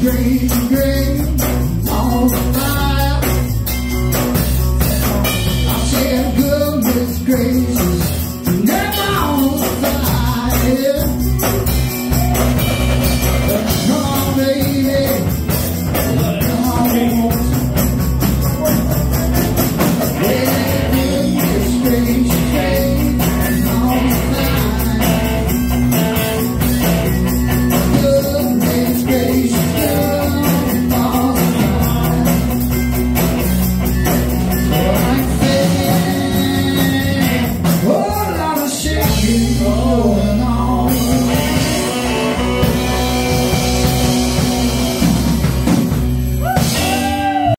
grace.